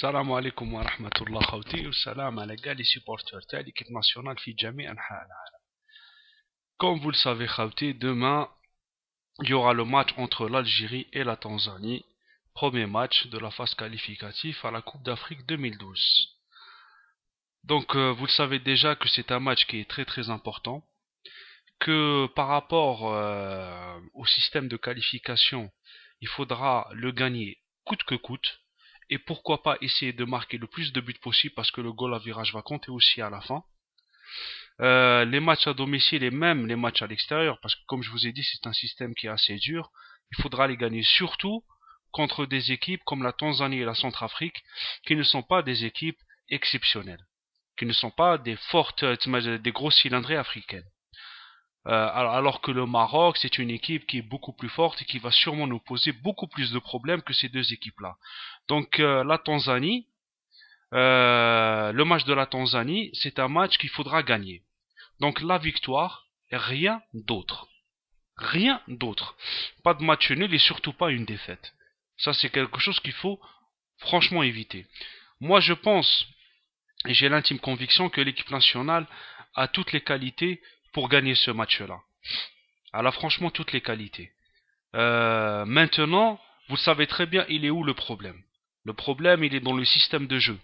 السلام عليكم ورحمة الله خوتي والسلام على كاع لي سيبورتور تاع ليكيب ناسيونال في جميع أنحاء العالم Comme vous le savez خوتي demain il y aura le match entre l'Algérie et la Tanzanie premier match de la phase qualificative à la Coupe d'Afrique 2012 donc euh, vous le savez déjà que c'est un match qui est très très important que par rapport euh, au système de qualification il faudra le gagner coûte que coûte et pourquoi pas essayer de marquer le plus de buts possible parce que le goal à virage va compter aussi à la fin. Euh, les matchs à domicile et même les matchs à l'extérieur, parce que comme je vous ai dit, c'est un système qui est assez dur. Il faudra les gagner surtout contre des équipes comme la Tanzanie et la Centrafrique, qui ne sont pas des équipes exceptionnelles, qui ne sont pas des fortes, des grosses cylindrées africaines. Euh, alors que le Maroc, c'est une équipe qui est beaucoup plus forte et qui va sûrement nous poser beaucoup plus de problèmes que ces deux équipes-là. Donc euh, la Tanzanie, euh, le match de la Tanzanie, c'est un match qu'il faudra gagner. Donc la victoire, rien d'autre. Rien d'autre. Pas de match nul et surtout pas une défaite. Ça, c'est quelque chose qu'il faut franchement éviter. Moi, je pense, et j'ai l'intime conviction que l'équipe nationale a toutes les qualités pour gagner ce match-là. Elle a franchement toutes les qualités. Euh, maintenant, vous savez très bien, il est où le problème? Le problème, il est dans le système de jeu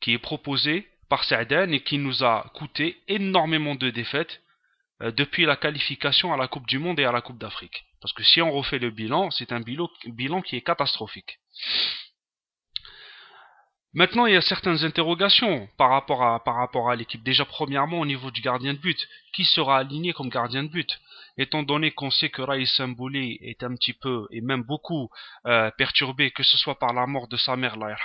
qui est proposé par Saïden et qui nous a coûté énormément de défaites euh, depuis la qualification à la Coupe du Monde et à la Coupe d'Afrique. Parce que si on refait le bilan, c'est un bilan qui est catastrophique. Maintenant, il y a certaines interrogations par rapport à, l'équipe. Déjà, premièrement, au niveau du gardien de but. Qui sera aligné comme gardien de but? Étant donné qu'on sait que Raïs Mbouli est un petit peu, et même beaucoup, euh, perturbé, que ce soit par la mort de sa mère, la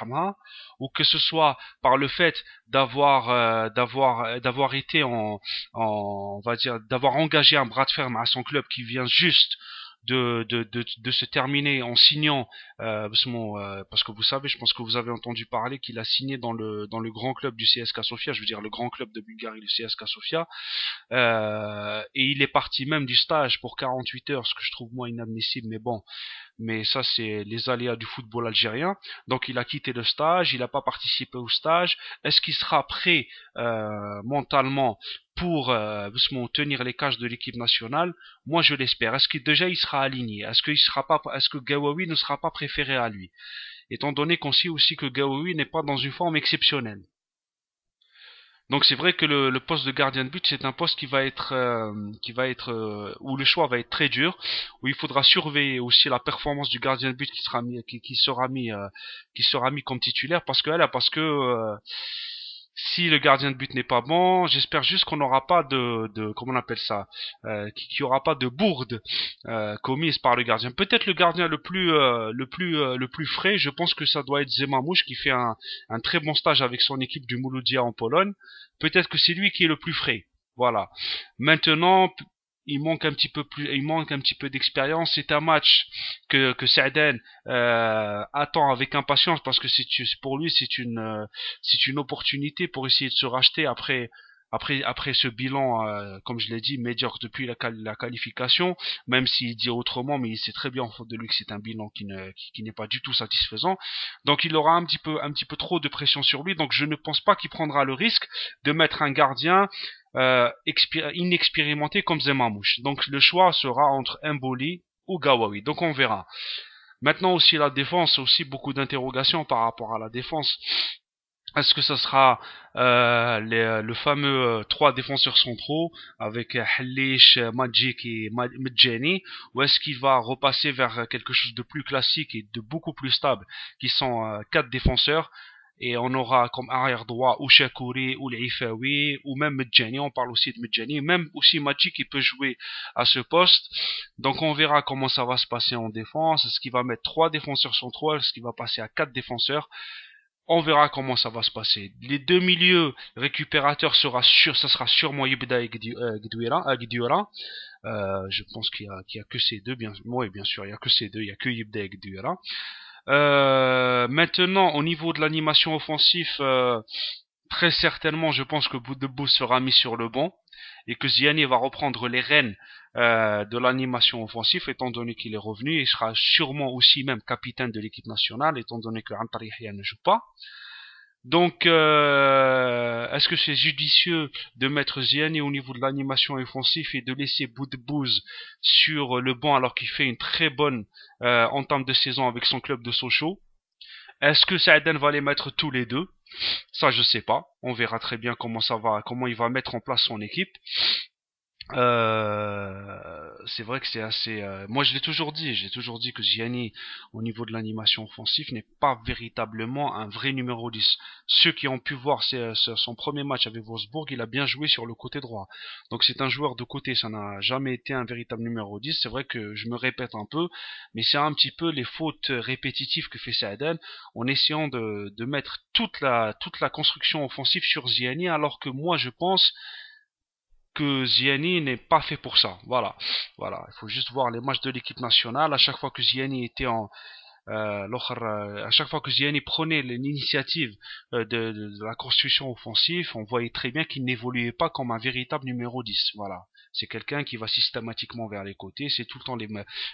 ou que ce soit par le fait d'avoir euh, été en, on va d'avoir engagé un bras de ferme à son club qui vient juste de, de, de, de, se terminer en signant, euh, euh, parce que vous savez, je pense que vous avez entendu parler qu'il a signé dans le, dans le grand club du CSK Sofia, je veux dire le grand club de Bulgarie, le CSK Sofia, euh, et il est parti même du stage pour 48 heures, ce que je trouve moi inadmissible, mais bon, mais ça c'est les aléas du football algérien. Donc il a quitté le stage, il n'a pas participé au stage. Est-ce qu'il sera prêt euh, mentalement pour euh, tenir les cages de l'équipe nationale Moi je l'espère. Est-ce que déjà il sera aligné? Est-ce qu'il sera pas Est-ce que Gawawi ne sera pas préféré à lui? Étant donné qu'on sait aussi que Gawawi n'est pas dans une forme exceptionnelle. Donc c'est vrai que le, poste de gardien de but c'est un poste qui va être euh, qui va être euh, où le choix va être très dur où il faudra surveiller aussi la performance du gardien de but qui sera mis qui, sera mis euh, qui sera mis comme titulaire parce que là parce que si le gardien de but n'est pas bon, j'espère juste qu'on n'aura pas de, de, comment on appelle ça, euh, qu'il n'y aura pas de bourde euh, commise par le gardien. Peut-être le gardien le plus, euh, le plus, euh, le plus frais. Je pense que ça doit être Zemamouche qui fait un, un très bon stage avec son équipe du Mouloudia en Pologne. Peut-être que c'est lui qui est le plus frais. Voilà. Maintenant, il manque un petit peu plus, il manque un petit peu d'expérience. C'est un match que que Saden euh, attend avec impatience parce que c'est pour lui c'est une euh, c'est une opportunité pour essayer de se racheter après après après ce bilan euh, comme je l'ai dit médiocre depuis la, qualification même s'il dit autrement mais il sait très bien en faute de lui que c'est un bilan qui, n'est pas du tout satisfaisant donc il aura un petit peu un petit peu trop de pression sur lui donc je ne pense pas qu'il prendra le risque de mettre un gardien euh, inexpérimenté comme Zemamouche. Donc le choix sera entre Mboli ou Gawawi. Donc on verra. Maintenant aussi la défense, aussi beaucoup d'interrogations par rapport à la défense. Est-ce que ça sera euh, le fameux euh, trois défenseurs centraux avec Halish, Magic et Medjani ou est-ce qu'il va repasser vers quelque chose de plus classique et de beaucoup plus stable qui sont quatre défenseurs. Et on aura comme arrière droit ou Shakouri ou l'Ifawi ou même Medjani, on parle aussi de Medjani, même aussi Machi qui peut jouer à ce poste. Donc on verra comment ça va se passer en défense, est-ce qu'il va mettre trois défenseurs centraux, est-ce qu'il va passer à quatre défenseurs? On verra comment ça va se passer. Les deux milieux récupérateurs sera sûr, ça sera sûrement Yibda et Gduira. Euh, je pense qu'il y, a, que ces deux, bien, oui, bien sûr, il y a que ces deux, il y a que Yibda et. Euh, maintenant, au niveau de l'animation offensive, euh, très certainement, je pense que Boudebou sera mis sur le banc. Et que Ziani va reprendre les rênes euh, de l'animation offensive, étant donné qu'il est revenu, il sera sûrement aussi même capitaine de l'équipe nationale, étant donné que Antari ne joue pas. Donc, euh, est-ce que c'est judicieux de mettre Ziani au niveau de l'animation offensive et de laisser Boudbouz sur le banc alors qu'il fait une très bonne euh, entame de saison avec son club de Sochaux? Est-ce que Saïden va les mettre tous les deux? Ça, je sais pas. On verra très bien comment ça va, comment il va mettre en place son équipe. Euh, c'est vrai que c'est assez. Euh, moi, je l'ai toujours dit. J'ai toujours dit que Gianni, au niveau de l'animation offensive, n'est pas véritablement un vrai numéro 10. Ceux qui ont pu voir son premier match avec Wolfsburg, il a bien joué sur le côté droit. Donc, c'est un joueur de côté. Ça n'a jamais été un véritable numéro 10. C'est vrai que je me répète un peu, mais c'est un petit peu les fautes répétitives que fait Saadel en essayant de, mettre toute la toute la construction offensive sur Ziani, alors que moi, je pense que Ziani n'est pas fait pour ça. Voilà, voilà. Il faut juste voir les matchs de l'équipe nationale. À chaque fois que Ziani était en euh, euh, à chaque fois que Ziani prenait l'initiative euh, de, la construction offensive, on voyait très bien qu'il n'évoluait pas comme un véritable numéro 10. Voilà. C'est quelqu'un qui va systématiquement vers les côtés, c'est tout le temps les,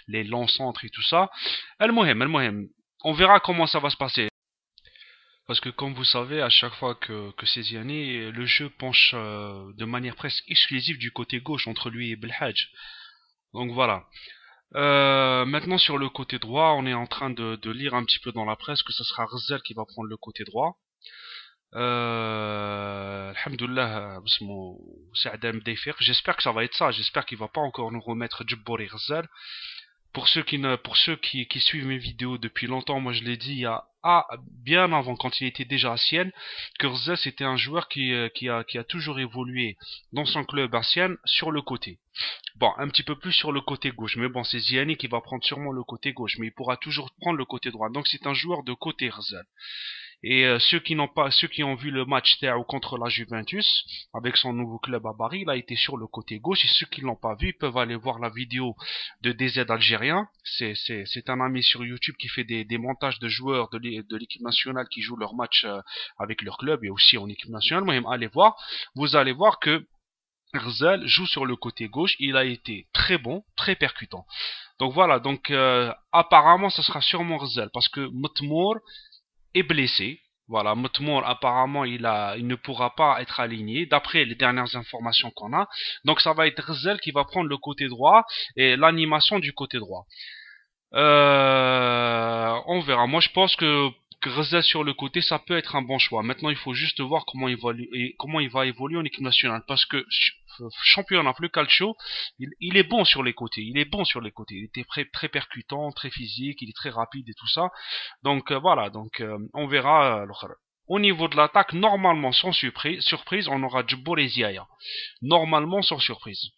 les longs centres et tout ça. El-Mohem, On verra comment ça va se passer. Parce que comme vous savez, à chaque fois que, que c'est Ziani, le jeu penche euh, de manière presque exclusive du côté gauche entre lui et Belhadj. Donc voilà. Euh, maintenant sur le côté droit, on est en train de, de, lire un petit peu dans la presse que ce sera Rizal qui va prendre le côté droit. Euh, Alhamdulillah, j'espère que ça va être ça, j'espère qu'il va pas encore nous remettre Djibbour et Rizal. Pour ceux qui pour ceux qui, qui suivent mes vidéos depuis longtemps, moi je l'ai dit il y a ah, bien avant, quand il était déjà à Sienne, que Rzes était un joueur qui, euh, qui, a, a toujours évolué dans son club à Sienne sur le côté. Bon, un petit peu plus sur le côté gauche, mais bon, c'est Ziani qui va prendre sûrement le côté gauche, mais il pourra toujours prendre le côté droit. Donc c'est un joueur de côté Rzes. Et euh, ceux qui n'ont pas, ceux qui ont vu le match contre la Juventus avec son nouveau club à Paris, il a été sur le côté gauche. Et ceux qui l'ont pas vu peuvent aller voir la vidéo de DZ algérien. C'est c'est un ami sur YouTube qui fait des, des montages de joueurs de l'équipe nationale qui jouent leur match euh, avec leur club et aussi en équipe nationale. Moi, allez voir. Vous allez voir que Rzal joue sur le côté gauche. Il a été très bon, très percutant. Donc voilà, donc euh, apparemment ça sera sûrement Rzal parce que Motmour est blessé. Voilà, Motmour apparemment il a, il ne pourra pas être aligné d'après les dernières informations qu'on a. Donc ça va être Rizal qui va prendre le côté droit et l'animation du côté droit. Euh, on verra. Moi je pense que Rizal sur le côté ça peut être un bon choix. Maintenant il faut juste voir comment il va, comment il va évoluer en équipe nationale parce que championnat plus calcio, il, est bon sur les côtés. Il est bon sur les côtés. Il était très, très percutant, très physique, il est très rapide et tout ça. Donc euh, voilà, donc euh, on verra. Euh, au niveau de l'attaque, normalement sans surprise, on aura Djibbour et Ziaya. Normalement sans surprise.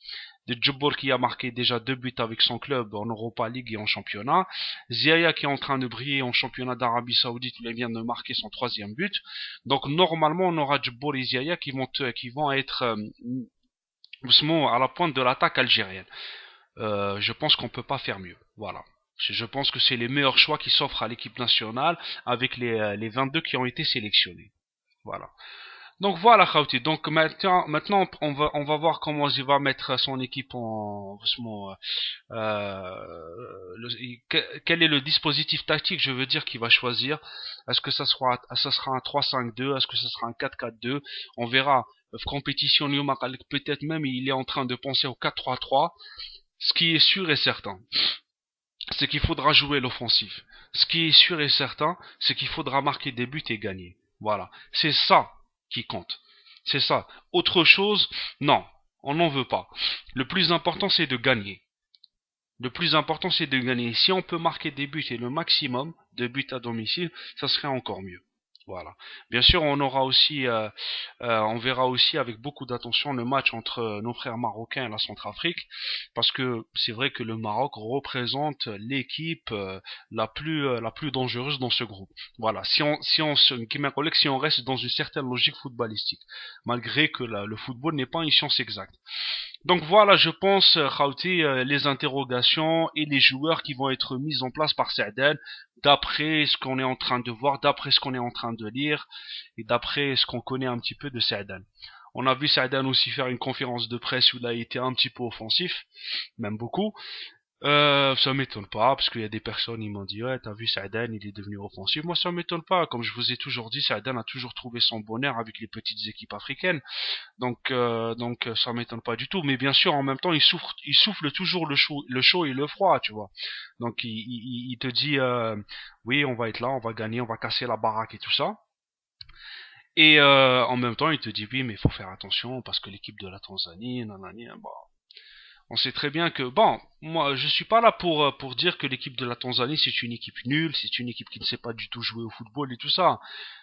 De Djibbour qui a marqué déjà deux buts avec son club en Europa League et en championnat. Ziaya qui est en train de briller en championnat d'Arabie Saoudite, il vient de marquer son troisième but. Donc normalement on aura Djibbour et Ziaya qui vont, qui vont être à la pointe de l'attaque algérienne. Euh, je pense qu'on peut pas faire mieux. Voilà. Je pense que c'est les meilleurs choix qui s'offrent à l'équipe nationale avec les, euh, les 22 qui ont été sélectionnés. Voilà. Donc voilà Khauti. Donc maintenant, maintenant on va on va voir comment il va mettre son équipe en euh, quel est le dispositif tactique? Je veux dire qu'il va choisir. Est-ce que ça sera ça sera un 3-5-2, est-ce que ça sera un 4-4-2 On verra compétition peut-être même il est en train de penser au 4-3-3. Ce qui est sûr et certain, c'est qu'il faudra jouer l'offensive. Ce qui est sûr et certain, c'est qu'il faudra marquer des buts et gagner. Voilà. C'est ça qui compte. C'est ça. Autre chose, non. On n'en veut pas. Le plus important, c'est de gagner. Le plus important, c'est de gagner. Si on peut marquer des buts et le maximum de buts à domicile, ça serait encore mieux. Voilà. Bien sûr, on aura aussi, euh, euh, on verra aussi avec beaucoup d'attention le match entre nos frères marocains et la Centrafrique, parce que c'est vrai que le Maroc représente l'équipe euh, la plus la plus dangereuse dans ce groupe. Voilà. Si on si on si on reste dans une certaine logique footballistique, malgré que le football n'est pas une science exacte. Donc voilà, je pense, Khauti, les interrogations et les joueurs qui vont être mis en place par Saadel d'après ce qu'on est en train de voir, d'après ce qu'on est en train de lire, et d'après ce qu'on connaît un petit peu de Sa'dan. On a vu Saïdan aussi faire une conférence de presse où il a été un petit peu offensif, même beaucoup. Euh, ça m'étonne pas, parce qu'il y a des personnes, ils m'ont dit, ouais, t'as vu Saïdan, il est devenu offensif. Moi, ça m'étonne pas. Comme je vous ai toujours dit, Saïdan a toujours trouvé son bonheur avec les petites équipes africaines. Donc, euh, donc, ça m'étonne pas du tout. Mais bien sûr, en même temps, il souffle, il souffle toujours le chaud, et le froid, tu vois. Donc, il, il, il te dit, euh, oui, on va être là, on va gagner, on va casser la baraque et tout ça. Et euh, en même temps, il te dit, oui, mais il faut faire attention parce que l'équipe de la Tanzanie, nanani, bon, on sait très bien que bon, moi je suis pas là pour euh, pour dire que l'équipe de la Tanzanie c'est une équipe nulle, c'est une équipe qui ne sait pas du tout jouer au football et tout ça.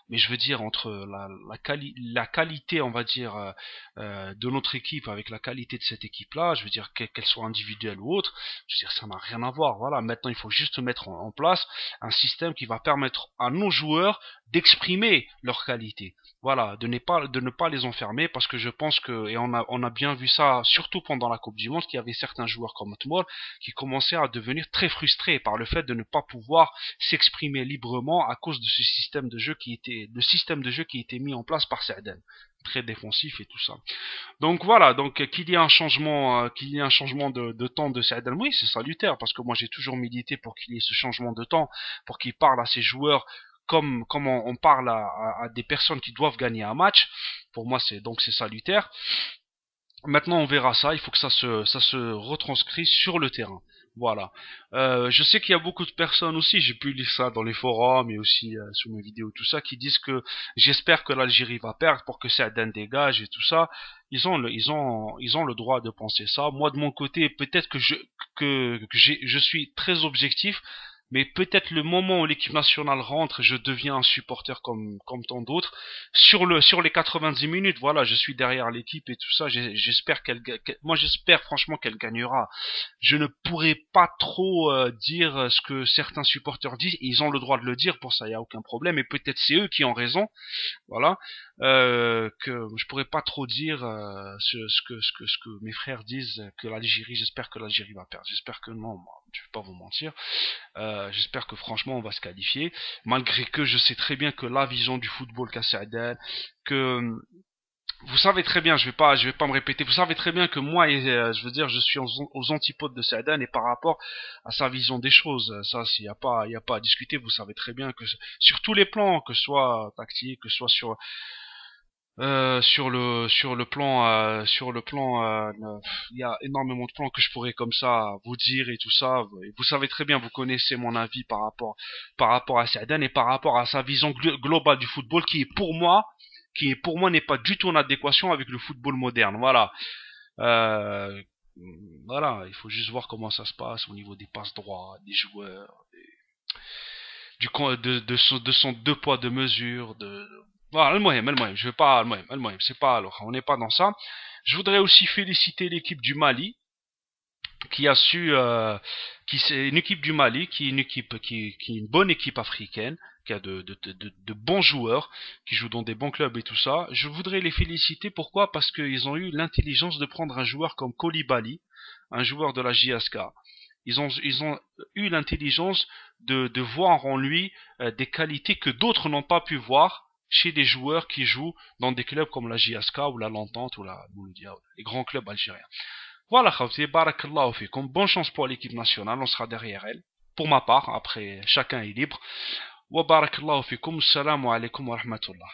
Mais je veux dire entre la la, la qualité, on va dire euh, euh, de notre équipe avec la qualité de cette équipe-là, je veux dire qu'elle soit individuelle ou autre, je veux dire ça n'a rien à voir. Voilà, maintenant il faut juste mettre en place un système qui va permettre à nos joueurs d'exprimer leur qualité voilà, de ne pas de ne pas les enfermer parce que je pense que et on a on a bien vu ça surtout pendant la Coupe du Monde qu'il y avait certains joueurs comme Otmor qui commençaient à devenir très frustrés par le fait de ne pas pouvoir s'exprimer librement à cause de ce système de jeu qui était le système de jeu qui était mis en place par Saden très défensif et tout ça. Donc voilà, donc qu'il y ait un changement, euh, qu'il y ait un changement de, temps de Saden, oui, c'est salutaire parce que moi j'ai toujours milité pour qu'il y ait ce changement de temps, pour qu'il parle à ses joueurs comme, comme on, parle à, des personnes qui doivent gagner un match, pour moi c'est donc c'est salutaire. Maintenant on verra ça, il faut que ça se, ça se retranscrit sur le terrain. Voilà. Euh, je sais qu'il y a beaucoup de personnes aussi, j'ai pu lire ça dans les forums et aussi euh, sur mes vidéos, tout ça, qui disent que j'espère que l'Algérie va perdre pour que Sadan dégage et tout ça. Ils ont le, ils ont, ils ont le droit de penser ça. Moi de mon côté, peut-être que je, que, que je suis très objectif mais peut-être le moment où l'équipe nationale rentre, je deviens un supporter comme comme tant d'autres. Sur le sur les 90 minutes, voilà, je suis derrière l'équipe et tout ça. J'espère qu'elle, moi j'espère franchement qu'elle gagnera. Je ne pourrais pas trop euh, dire ce que certains supporters disent. Ils ont le droit de le dire, pour ça il y a aucun problème. Et peut-être c'est eux qui ont raison, voilà. Euh, que je pourrais pas trop dire euh, ce, ce, que ce que ce que mes frères disent que l'Algérie. J'espère que l'Algérie va perdre. J'espère que non. Moi je vais pas vous mentir. Euh, j'espère que franchement on va se qualifier. Malgré que je sais très bien que la vision du football qu'a que vous savez très bien, je vais pas, je vais pas me répéter. Vous savez très bien que moi, euh, je veux dire, je suis aux, antipodes de Sadan et par rapport à sa vision des choses, ça, s'il y a pas, il y a pas à discuter. Vous savez très bien que sur tous les plans, que ce soit tactique, que ce soit sur euh, sur le sur le plan euh, sur le plan euh, il y a énormément de plans que je pourrais comme ça vous dire et tout ça. Vous savez très bien vous connaissez mon avis par rapport par rapport à Sadan et par rapport à sa vision globale du football qui est pour moi qui pour moi n'est pas du tout en adéquation avec le football moderne. Voilà. Voilà. Il faut juste voir comment ça se passe au niveau des passes droits des joueurs du de, de, son, de son deux poids deux mesures de voilà, le je veux pas, le c'est pas, alors, on n'est pas dans ça. Je voudrais aussi féliciter l'équipe du Mali, qui a su, euh, qui c'est une équipe du Mali, qui est une équipe, qui, est une bonne équipe africaine, qui a de, bons joueurs, qui jouent dans des bons clubs et tout ça. Je voudrais les féliciter, pourquoi? Parce qu'ils ont eu l'intelligence de prendre un joueur comme Kolibali, un joueur de la JSK. Ils ont, ils ont eu l'intelligence de, de voir en lui euh, des qualités que d'autres n'ont pas pu voir chez des joueurs qui jouent dans des clubs comme la JSK ou la Lentante ou la Mouloudia, les grands clubs algériens. Voilà, Khawti, barakallahu fikum. Bonne chance pour l'équipe nationale, on sera derrière elle. Pour ma part, après, chacun est libre. Wa barakallahu alaikum wa rahmatullah.